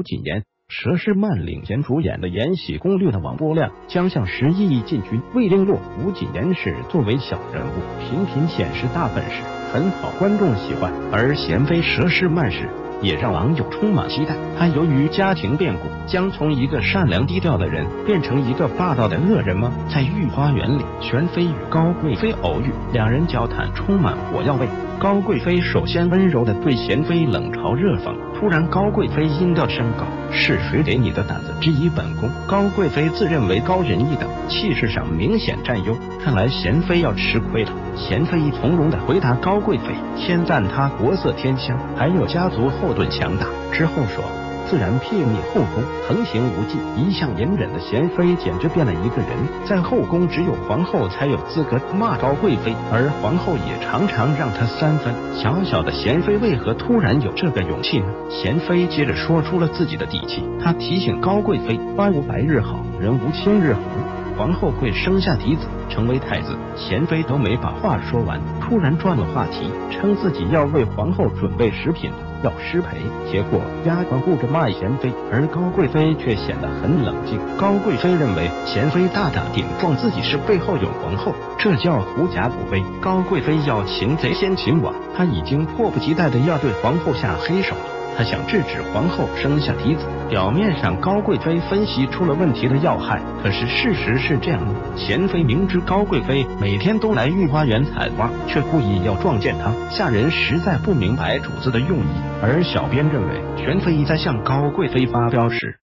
吴谨言佘诗曼领衔主演的《延禧攻略》的网播量将向十一亿进军。魏璎珞、吴谨言是作为小人物频频显示大本事，很讨观众喜欢；而贤妃佘诗曼时也让网友充满期待。她由于家庭变故，将从一个善良低调的人变成一个霸道的恶人吗？在御花园里，玄妃与高贵妃偶遇，两人交谈充满火药味。高贵妃首先温柔的对贤妃冷嘲热讽，突然高贵妃音调升高：“是谁给你的胆子质疑本宫？”高贵妃自认为高人一等，气势上明显占优，看来贤妃要吃亏了。贤妃从容的回答高贵妃，先赞她国色天香，还有家族后盾强大，之后说。自然睥睨后宫，横行无忌。一向隐忍的贤妃简直变了一个人，在后宫只有皇后才有资格骂高贵妃，而皇后也常常让她三分。小小的贤妃为何突然有这个勇气呢？贤妃接着说出了自己的底气，她提醒高贵妃：花无百日好，人无千日红。皇后会生下嫡子，成为太子。贤妃都没把话说完，突然转了话题，称自己要为皇后准备食品。要失陪，结果丫鬟顾着骂贤妃，而高贵妃却显得很冷静。高贵妃认为贤妃大大顶撞自己是背后有皇后，这叫狐假虎威。高贵妃要擒贼先擒王，她已经迫不及待的要对皇后下黑手了。他想制止皇后生下嫡子，表面上高贵妃分析出了问题的要害，可是事实是这样的：贤妃明知高贵妃每天都来御花园采花，却故意要撞见她，下人实在不明白主子的用意。而小编认为，玄妃在向高贵妃发飙时。